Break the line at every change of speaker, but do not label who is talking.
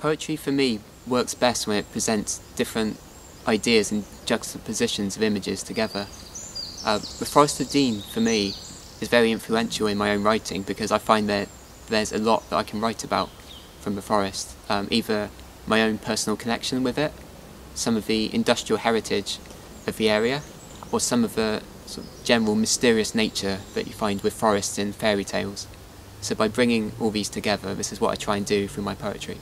Poetry for me works best when it presents different ideas and juxtapositions of images together. Uh, the Forest of Dean for me is very influential in my own writing because I find that there's a lot that I can write about from the forest, um, either my own personal connection with it, some of the industrial heritage of the area, or some of the sort of general mysterious nature that you find with forests in fairy tales. So by bringing all these together, this is what I try and do through my poetry.